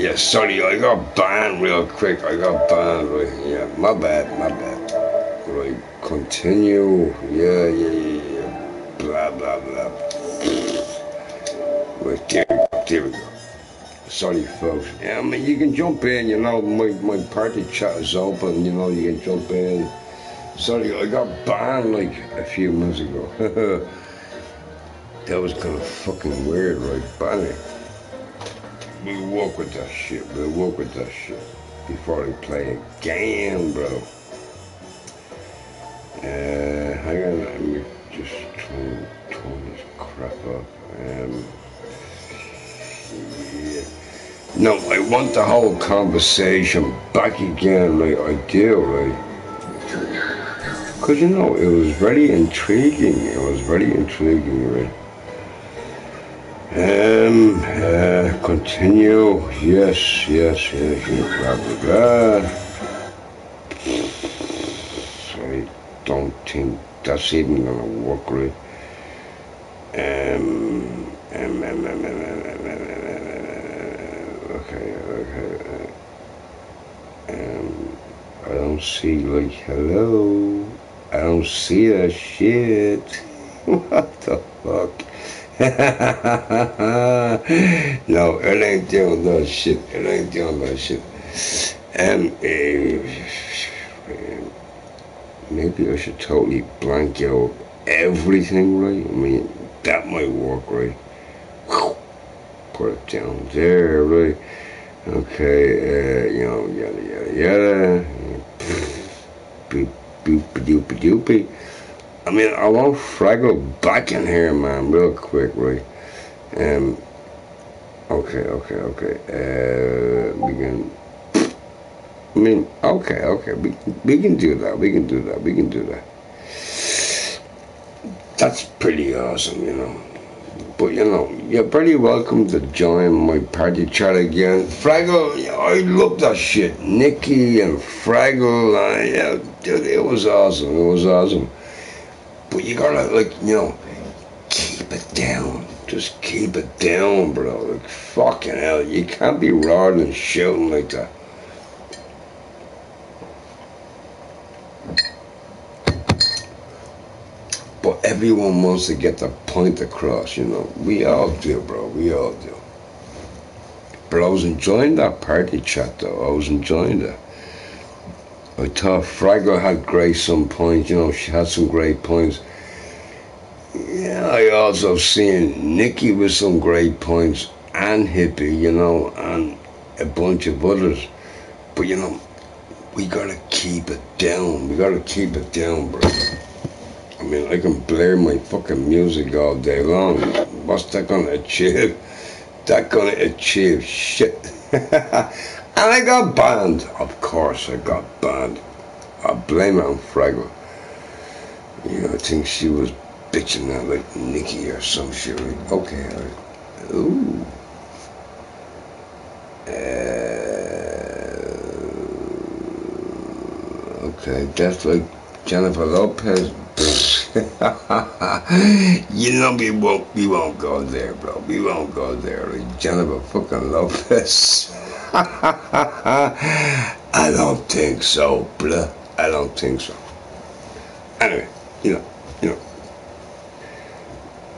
Yeah, sorry, I got banned real quick. I got banned, right? Yeah, my bad, my bad. Right, continue. Yeah, yeah, yeah, yeah. Blah, blah, blah. Right, there we there we go. Sorry, folks. Yeah, I mean, you can jump in, you know, my, my party chat is open, you know, you can jump in. Sorry, I got banned like a few months ago. that was kind of fucking weird, right? But we'll work with that shit. We'll work with that shit before we play a game, bro. Uh, hang on, let me just and turn this crap up. Um, yeah. No, I want the whole conversation back again, like I do, right? Because, you know, it was very intriguing. It was very intriguing, right? Um, uh, continue. Yes, yes, yes, you probably got. I don't think that's even gonna work right. Um, um, um, um, Um. Um. okay, okay. Um, I don't see like hello. I don't see that shit. what the fuck? no, it ain't doing that shit. It ain't doing that shit. Um, uh, maybe I should totally blank out everything, right? I mean, that might work, right? Put it down there, right? Okay, uh, you know, yada, yada, yada. Boop, boop, doopy, doopy. I mean, I want Fraggle back in here, man, real quick, right? Um, okay, okay, okay. Uh, we can. I mean, okay, okay. We, we can do that. We can do that. We can do that. That's pretty awesome, you know. But you know, you're pretty welcome to join my party chat again. Fraggle, I love that shit. Nikki and Fraggle, uh, yeah, dude, it was awesome. It was awesome. But you gotta, like, you know, keep it down. Just keep it down, bro. Like, fucking hell. You can't be roaring and shouting like that. But everyone wants to get the point across, you know. We all do, bro. We all do. But I was enjoying that party chat, though. I was enjoying that. I thought Fraggle had great some points, you know, she had some great points. Yeah, I also seen Nikki with some great points and Hippie, you know, and a bunch of others. But you know, we gotta keep it down. We gotta keep it down, bro. I mean, I can blare my fucking music all day long. What's that gonna achieve? That gonna achieve shit. And I got banned. Of course I got banned. I blame it on Fraggle. You know, I think she was bitching out like Nikki or some shit. Like, okay. Ooh. Uh, okay, that's like Jennifer Lopez. you know we won't we won't go there, bro. We won't go there. Jennifer fucking Lopez. I don't think so, blah. I don't think so. Anyway, you know, you know.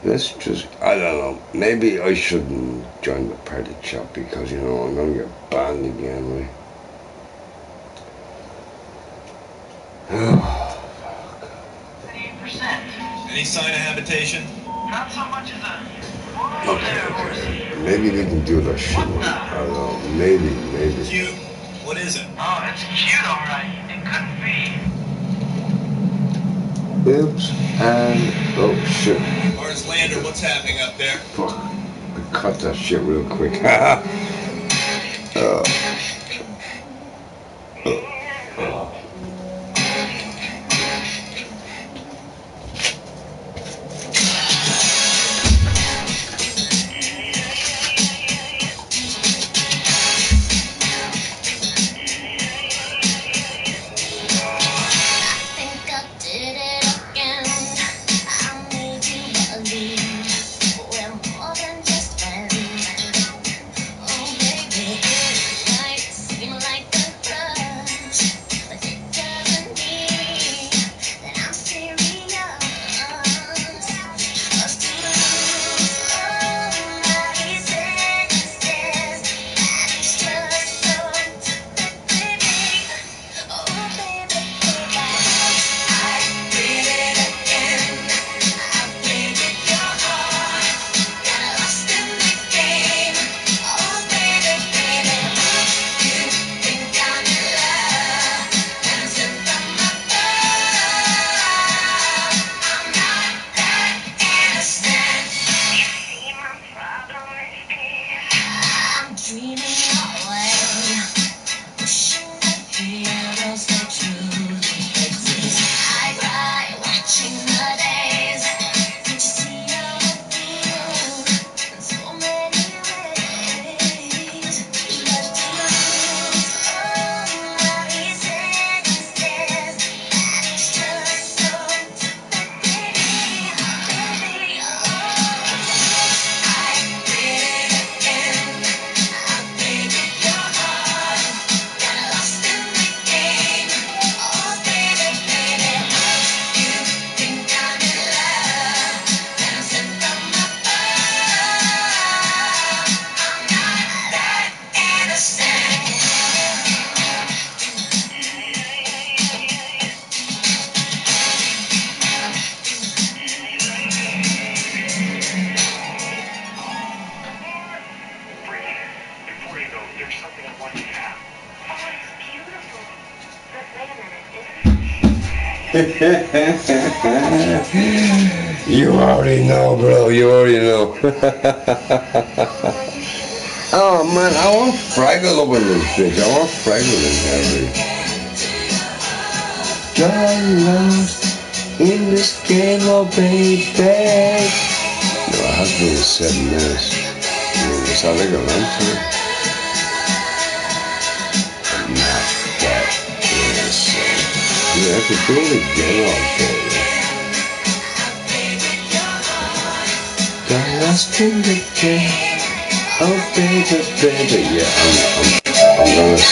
Let's just, I don't know. Maybe I shouldn't join the party chat because, you know, I'm going to get banned again, right? Any sign of habitation? Not so much as a Okay, okay. Maybe we can do that shit. right? I don't know. Maybe, maybe. Cute. What is it? Oh, it's cute, all right. It couldn't be. Oops. And, oh, shit. Mars Lander, what's happening up there? Fuck. We cut that shit real quick. uh, you already know, bro. You already know. oh man, I want Fraggle in this bitch. I want Fraggle in here, Got lost in this game, oh baby. No, it has been seven minutes. I mean, it's how they go All day. Got lost in the game. Oh baby, baby. Yeah, I'm, I'm, I'm gonna say